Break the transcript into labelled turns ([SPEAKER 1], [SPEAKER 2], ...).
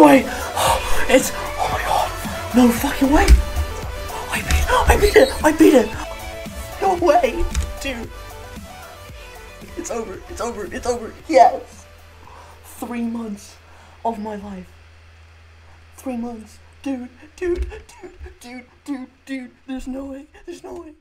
[SPEAKER 1] No way! It's oh my god! No fucking way! I beat it! I beat it! I beat it! No way, dude! It's over! It's over! It's over! Yes! Three months of my life. Three months, dude, dude, dude, dude, dude, dude. There's no way. There's no way.